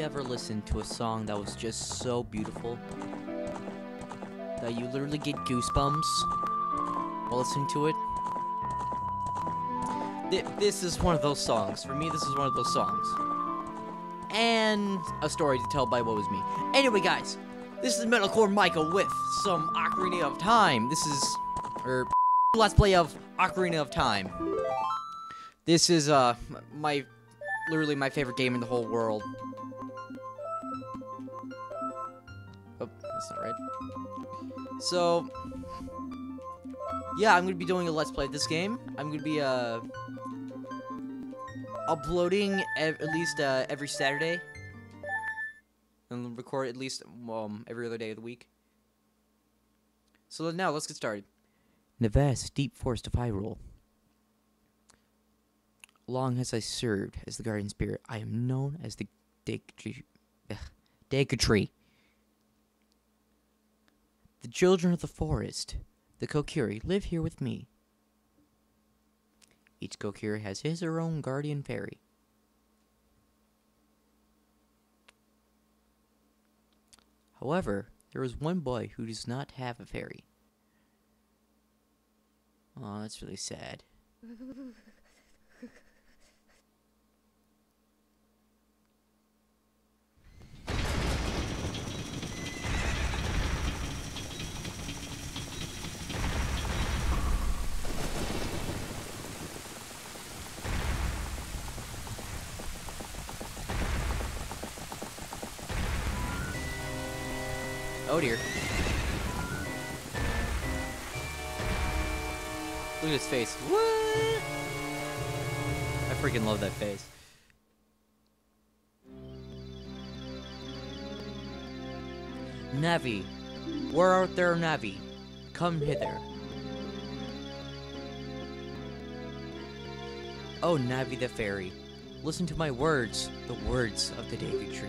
Ever listened to a song that was just so beautiful that you literally get goosebumps while listening to it? Th- this is one of those songs. For me, this is one of those songs. And a story to tell by what was me. Anyway, guys, this is Metalcore Michael with some Ocarina of Time. This is, or let's play of Ocarina of Time. This is uh my literally my favorite game in the whole world. So, yeah, I'm gonna be doing a let's play of this game. I'm gonna be uh uploading ev- at least uh, every Saturday, and record at least um every other day of the week. So now let's get started. In the vast, deep forest of Hyrule. Long as I served as the guardian spirit, I am known as the Deku Tree. The children of the forest, the Kokiri, live here with me. Each Kokiri has his or her own guardian fairy. However, there is one boy who does not have a fairy. Oh, that's really sad. Oh dear. Look at his face. What? I freaking love that face. Navi. Where art thou, Navi? Come hither. Oh, Navi the fairy, listen to my words, the words of the Deku Tree.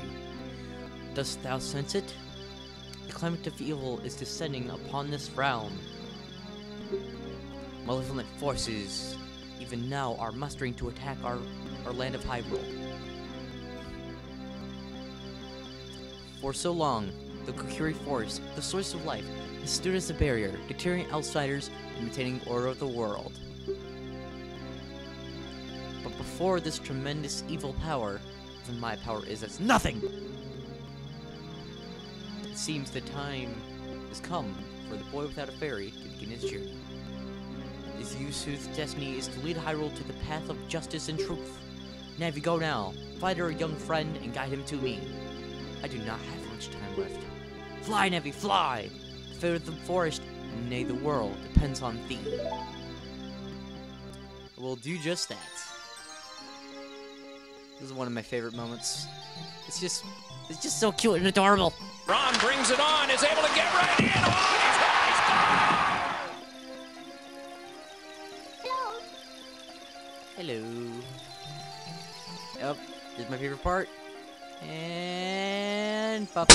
Dost thou sense it? Climate of evil is descending upon this realm. Malevolent forces, even now, are mustering to attack our, our land of Hyrule. For so long, the Kokiri Forest, the source of life, has stood as a barrier, deterring outsiders and maintaining order of the world. But before this tremendous evil power, even my power is as nothing! It seems the time has come for the boy without a fairy to begin his journey. His youth's destiny is to lead Hyrule to the path of justice and truth. Navi, go now. Find our young friend and guide him to me. I do not have much time left. Fly, Navi, fly! The fate of the forest, nay, the world, depends on thee. We'll do just that. This is one of my favorite moments. It's just, it's just so cute and adorable. Ron brings it on, is able to get right in. Oh, Hello. Yep, this is my favorite part. And pop.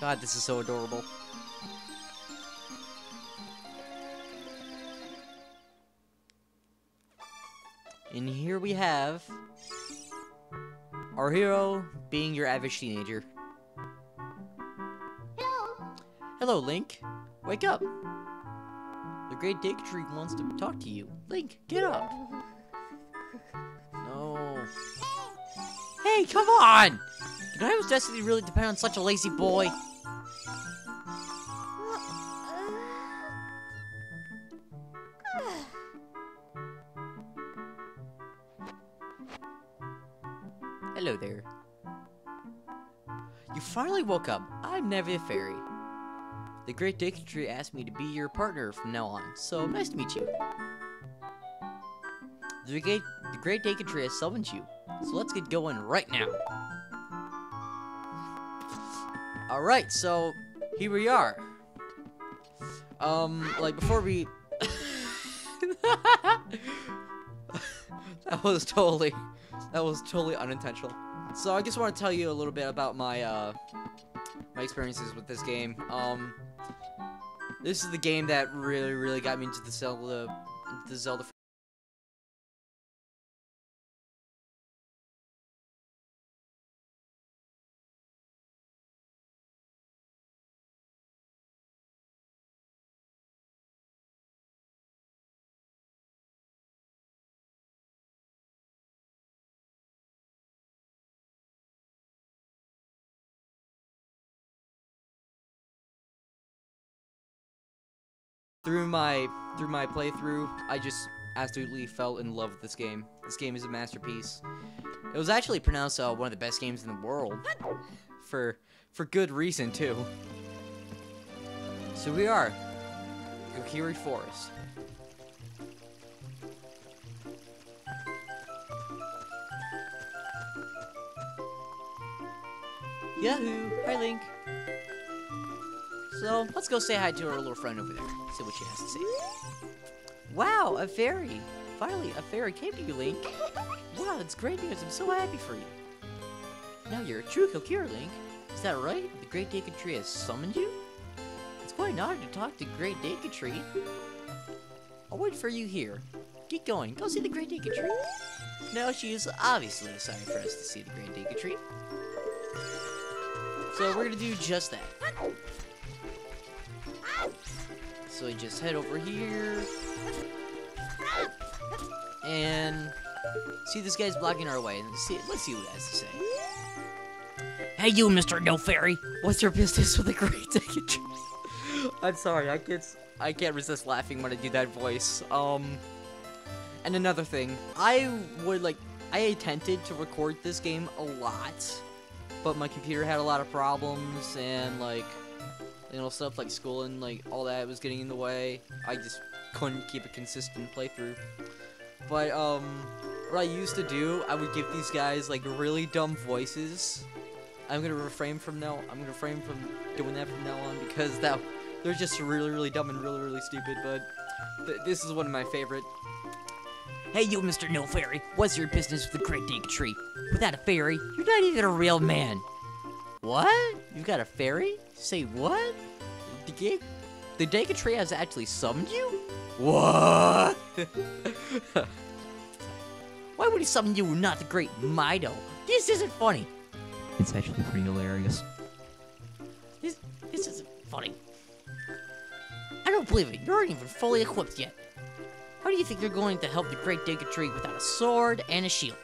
God, this is so adorable. And here we have our hero being your average teenager. Hello, Link. Wake up. The Great Deku Tree wants to talk to you. Link, get up. No. Hey, come on! Can Io's destiny really depend on such a lazy boy? Hello there. You finally woke up. I'm the Fairy. The Great Tree asked me to be your partner from now on, so nice to meet you. The Great, the Great Tree has summoned you, so let's get going right now. Alright, so here we are. Um, like before we. that was totally. That was totally unintentional. So I just want to tell you a little bit about my, uh. My experiences with this game. Um. This is the game that really, really got me into the Zelda, the Zelda through my through my playthrough, I just absolutely fell in love with this game. This game is a masterpiece. It was actually pronounced uh, one of the best games in the world, for for good reason too. So we are Kokiri Forest. Yahoo! Hi, Link. So, let's go say hi to our little friend over there. See what she has to say. Wow, a fairy! Finally, a fairy came to you, Link. Wow, that's great news. I'm so happy for you. Now you're a true Kokiri, Link. Is that right? The Great Deku Tree has summoned you? It's quite an honor to talk to Great Deku Tree. I'll wait for you here. Keep going. Go see the Great Deku Tree. Now she is obviously excited for us to see the Great Deku Tree. So we're gonna do just that. So we just head over here. And see this guy's blocking our way. Let's see let's see what he has to say. Hey you, Mr. No Fairy! What's your business with the Great Tree? I'm sorry, I can't I can't resist laughing when I do that voice. Um and another thing, I would like I attempted to record this game a lot, but my computer had a lot of problems and like you know stuff like school and like all that was getting in the way. I just couldn't keep a consistent playthrough. But um what I used to do, I would give these guys like really dumb voices. I'm gonna refrain from now. I'm gonna refrain from doing that from now on because that they're just really really dumb and really really stupid. But th this is one of my favorite. Hey, you, Mr. No Fairy. What's your business with the Great Deku Tree? Without a fairy, you're not even a real man. What? You've got a fairy? Say what? The Deku, the Deku Tree has actually summoned you? What? Why would he summon you, not the Great Mido? This isn't funny. It's actually pretty hilarious. This, this isn't funny. I don't believe it. You aren't even fully equipped yet. How do you think you're going to help the Great Deku Tree without a sword and a shield?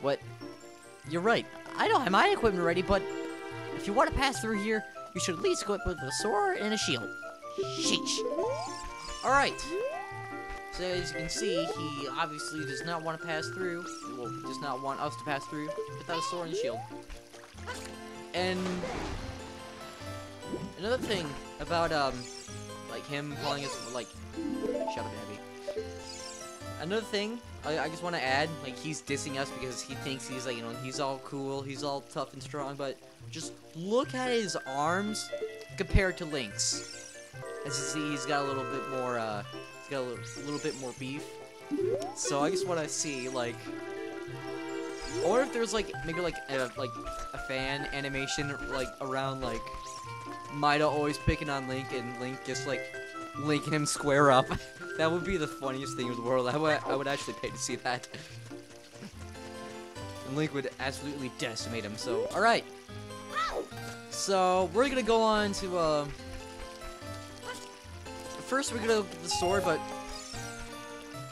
What? You're right. I don't have my equipment ready, but if you want to pass through here, you should at least equip with a sword and a shield. Sheesh. Alright. So as you can see, he obviously does not want to pass through. Well, he does not want us to pass through without a sword and shield. And another thing about um like him calling us like shut up Abby. Another thing I, I just want to add, like he's dissing us because he thinks he's like you know he's all cool, he's all tough and strong, but just look at his arms compared to Link's. As you see, he's got a little bit more uh he's got a little, little bit more beef. So I just want to see like or if there's like maybe like a like a fan animation like around like Mido always picking on Link and Link just like linking him square up. that would be the funniest thing in the world. I would I would actually pay to see that. and Link would absolutely decimate him. So all right. So we're gonna go on to uh. First we're gonna get the sword, but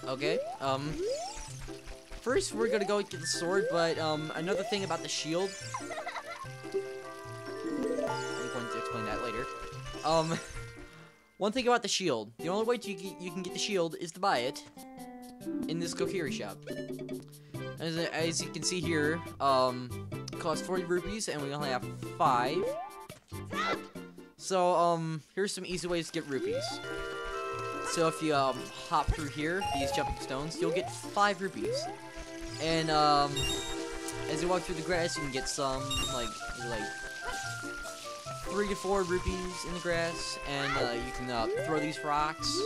okay. Um. First, we're gonna go get the sword, but um, another thing about the shield. I'm going to explain that later. Um, one thing about the shield. The only way to get, you can get the shield is to buy it in this Kokiri shop. As, as you can see here, um, it costs 40 rupees, and we only have five. So, um, here's some easy ways to get rupees. So if you um, hop through here, these jumping stones, you'll get five rupees. And um, as you walk through the grass, you can get some like like three to four rupees in the grass, and uh, you can uh, throw these rocks.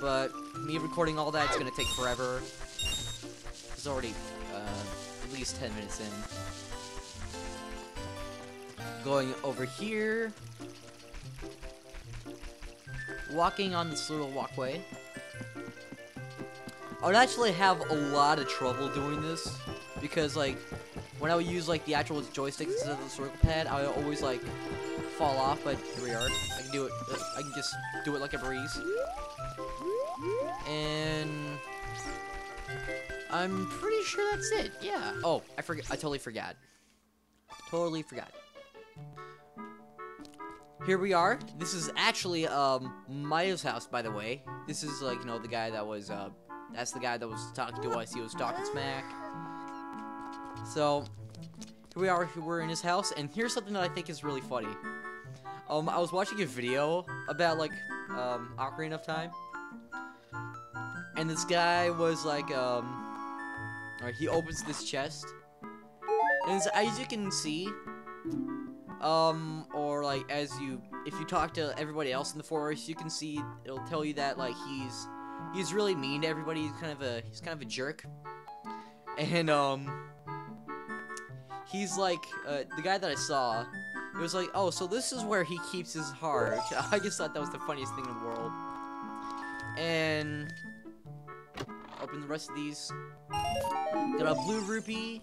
But me recording all that is gonna take forever. It's already uh, at least 10 minutes in. Going over here, walking on this little walkway. I would actually have a lot of trouble doing this because like when I would use like the actual joystick instead of the circle pad, I would always like fall off. But here we are. I can do it. uh, I can just do it like a breeze. And I'm pretty sure that's it. Yeah. Oh, I forgot. I totally forgot. Totally forgot. here we are. This is actually um Mayo's house, by the way. This is like you know the guy that was uh that's the guy that was talking to us. He was talking smack. So here we are. We're in his house, and here's something that I think is really funny. Um, I was watching a video about like um Ocarina of Time, and this guy was like um, alright, he opens this chest, and as you can see, um, or like as you, if you talk to everybody else in the forest, you can see it'll tell you that like he's he's really mean to everybody. He's kind of a he's kind of a jerk, and um, he's like uh, the guy that I saw. It was like, oh, so this is where he keeps his heart. I just thought that was the funniest thing in the world. And open the rest of these. Got a blue rupee.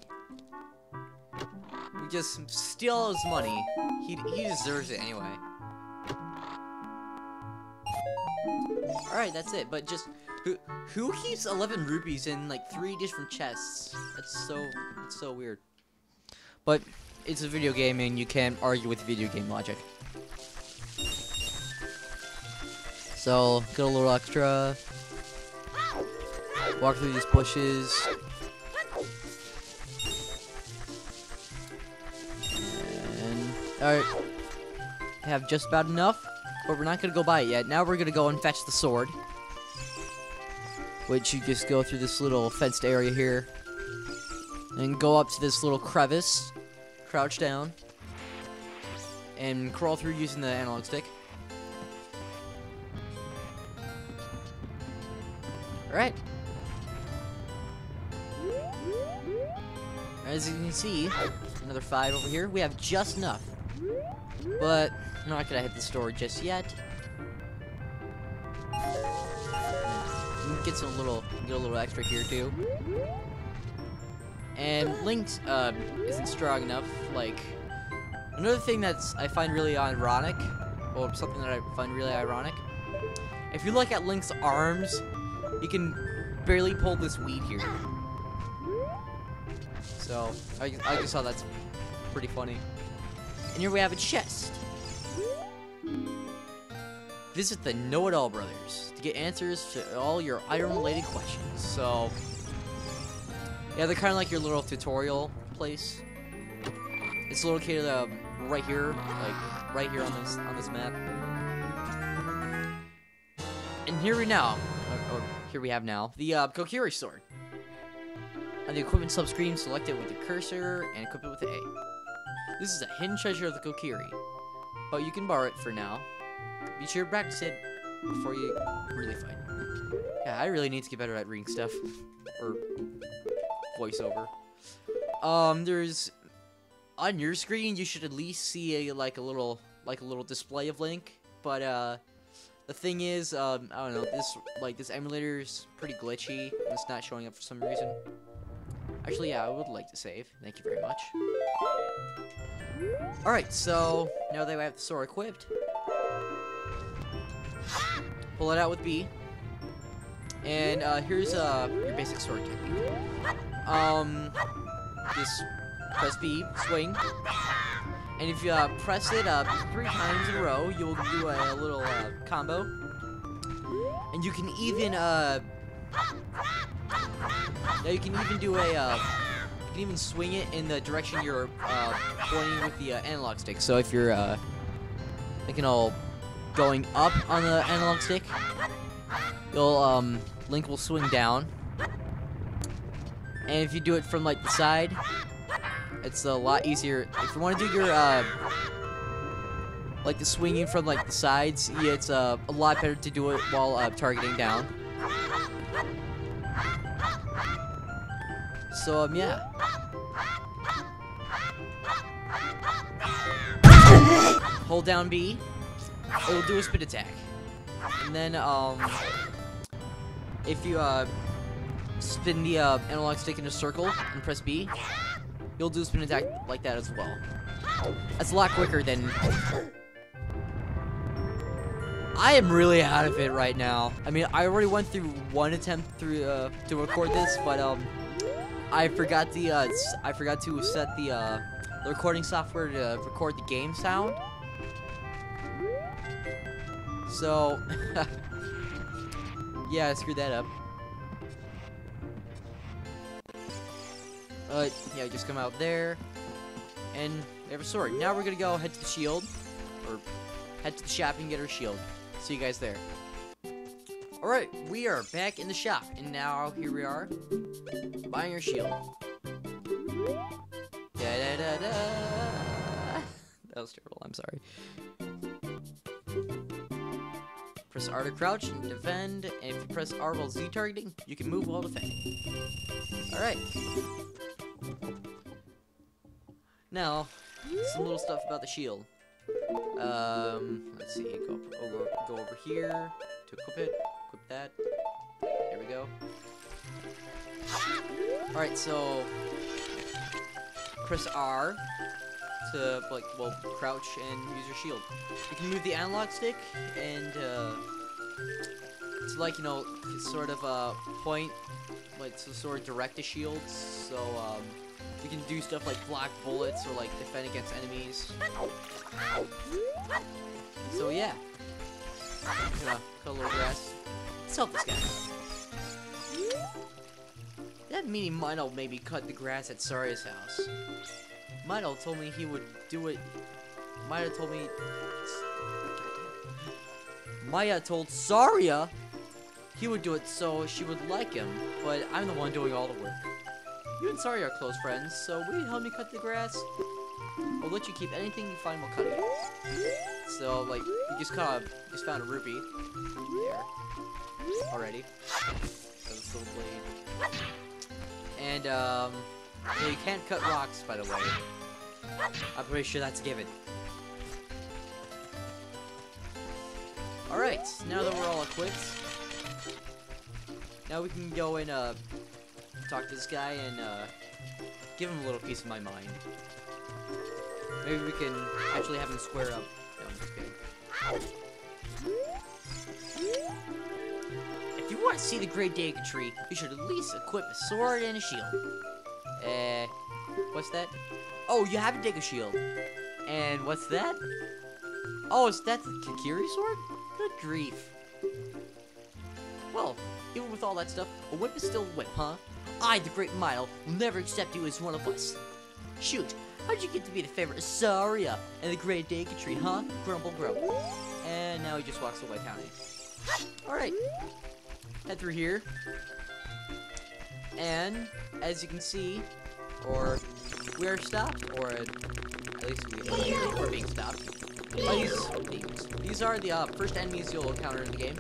We just steal his money. He he deserves it anyway. All right, that's it. But just who who keeps 11 rupees in like three different chests? That's so that's so weird. But it's a video game and you can't argue with video game logic. So, get a little extra. Walk through these bushes. And, alright. Have just about enough, but we're not gonna go buy it yet. Now we're gonna go and fetch the sword. Which you just go through this little fenced area here. And go up to this little crevice. Crouch down. And crawl through using the analog stick. Alright. As you can see, another five over here. We have just enough. But not gonna hit the store just yet. Get some little, get a little extra here too. And Link's uh, isn't strong enough. Like another thing that's I find really ironic, or something that I find really ironic. If you look at Link's arms, he can barely pull this weed here. So I, I just saw that's pretty funny. And here we have a chest. Visit the Know-It-All Brothers to get answers to all your item-related questions. So, yeah, they're kind of like your little tutorial place. It's located uh, right here, like right here on this on this map. And here we now, or, or here we have now the uh, Kokiri sword. On the equipment sub-screen, select it with the cursor and equip it with A. This is a hidden treasure of the Kokiri, but you can borrow it for now. Be sure to practice it before you really fight. Yeah, I really need to get better at reading stuff. or voiceover. Um, there's on your screen you should at least see a like a little like a little display of Link, but uh the thing is, um, I don't know, this like this emulator is pretty glitchy. It's not showing up for some reason. Actually, yeah, I would like to save. Thank you very much. Alright, so now that we have the sword equipped, pull it out with B. And uh, here's uh, your basic sword technique. Um, just press B, swing. And if you uh, press it up three times in a row, you'll do a, little uh, combo. And you can even, uh, now you can even do a, uh, you can even swing it in the direction you're uh, pointing with the uh, analog stick. So if you're, uh, thinking all going up on the analog stick, you'll, um, Link will swing down. And if you do it from, like, the side, it's a lot easier. If you want to do your, uh, like the swinging from, like, the sides, yeah, it's uh, a lot better to do it while uh, targeting down. So, um, yeah. Hold down B. It'll do a spin attack. And then, um, if you, uh, spin the, uh, analog stick in a circle and press B, you'll do a spin attack like that as well. That's a lot quicker than... I am really out of it right now. I mean, I already went through one attempt through, uh, to record this, but, um, I forgot the, uh, I forgot to set the, uh, the recording software to record the game sound. So, yeah, I screwed that up. Uh, yeah, just come out there, and we have a sword. Now we're gonna go head to the shield, or head to the shop and get our shield. See you guys there. Alright, we are back in the shop, and now here we are, buying our shield. Da da da. That was terrible, I'm sorry. Press R to crouch and defend, and if you press R while Z targeting, you can move while defending. Alright. Now, some little stuff about the shield. Um, let's see, go, over, go over here to equip it, equip that. There we go. Alright, so press R to like well crouch and use your shield. You can move the analog stick and uh, it's like you know sort of a point like to sort of direct the shield. So um, you can do stuff like block bullets or like defend against enemies. So yeah, gonna cut a little grass. Let's help this guy. That meaning Mido maybe cut the grass at Saria's house. Mido told me he would do it. Maya told me. Maya told Saria he would do it so she would like him, but I'm the one doing all the work. You and Saria are close friends, so will you help me cut the grass? I'll let you keep anything you find while cutting. So, like, we just caught, just found a rupee there already. And, um, you can't cut rocks, by the way. I'm pretty sure that's given. Alright, now that we're all equipped, now we can go and, uh, talk to this guy and, uh, give him a little piece of my mind. Maybe we can actually have him square up. No, I'm just kidding. If you want to see the Great Deku Tree, you should at least equip a sword and a shield. Eh, what's that? Oh, you have a Deku shield. And what's that? Oh, is that the Kokiri sword? Good grief. Well, even with all that stuff, a whip is still a whip, huh? I, the Great Mile, will never accept you as one of us. Shoot, how'd you get to be the favorite Saria and the Great Tree, huh? Grumble, grumble. And now he just walks away pounding. Alright. Head through here. And, as you can see, or we are stopped, or at least we are being stopped. These. These are the uh, first enemies you'll encounter in the game.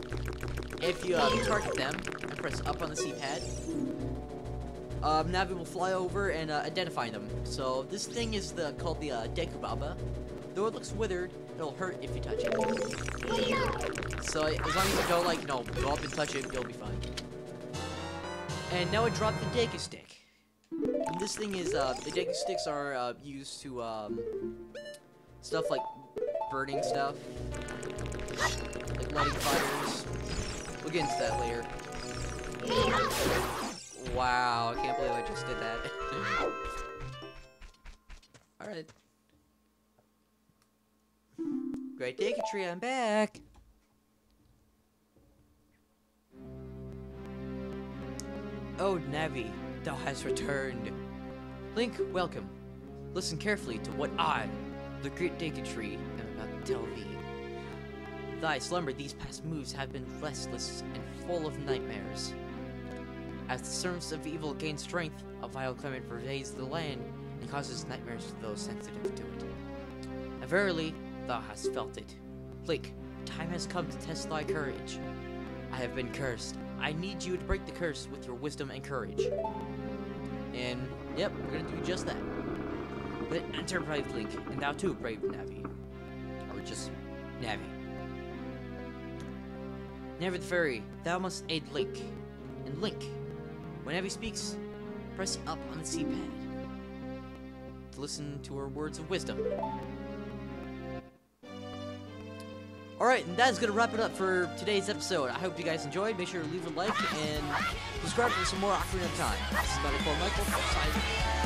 If you uh, target them and press up on the C-pad, um, Navi will fly over and uh, identify them. So this thing is the called the uh, Deku Baba. Though it looks withered, it'll hurt if you touch it. So as long as you go like, you go up and touch it, you'll be fine. And now I dropped the Deku stick. This thing is, uh, the Deku sticks are uh, used to um, stuff like burning stuff, like lighting fires. We'll get into that later. Wow, I can't believe I just did that. Alright. Great Deku Tree, I'm back! Oh, Navi, thou hast returned. Link, welcome. Listen carefully to what I, the Great Deku Tree, am about to tell thee. Thy slumber these past moves have been restless and full of nightmares. As the servants of evil gain strength, a vile climate pervades the land and causes nightmares to those sensitive to it. And verily, thou hast felt it. Link, time has come to test thy courage. I have been cursed. I need you to break the curse with your wisdom and courage. And, yep, we're gonna do just that. But enter brave Link, and thou too, brave Navi. Or just Navi. Navi the Fairy, thou must aid Link. And Link, whenever he speaks, press up on the C-pad to listen to her words of wisdom. Alright, and that is going to wrap it up for today's episode. I hope you guys enjoyed. Make sure to leave a like and subscribe for some more Ocarina of Time. This is Metalcore Michael.